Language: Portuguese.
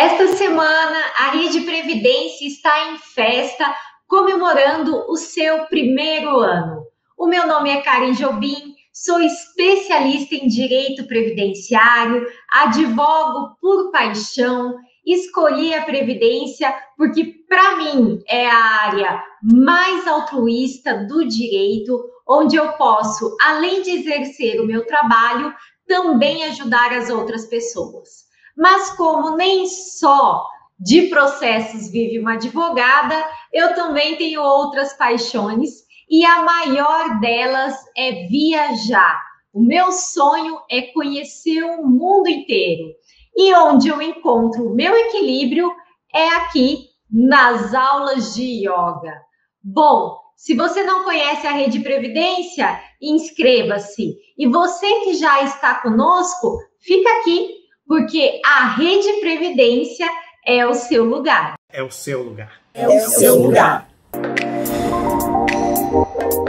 Esta semana, a Rede Previdência está em festa, comemorando o seu primeiro ano. O meu nome é Karen Jobim, sou especialista em direito previdenciário, advogo por paixão, escolhi a Previdência porque, para mim, é a área mais altruísta do direito, onde eu posso, além de exercer o meu trabalho, também ajudar as outras pessoas. Mas como nem só de processos vive uma advogada, eu também tenho outras paixões e a maior delas é viajar. O meu sonho é conhecer o mundo inteiro. E onde eu encontro o meu equilíbrio é aqui nas aulas de yoga. Bom, se você não conhece a Rede Previdência, inscreva-se. E você que já está conosco, fica aqui porque a Rede Previdência é o seu lugar. É o seu lugar. É o seu lugar. É o seu lugar.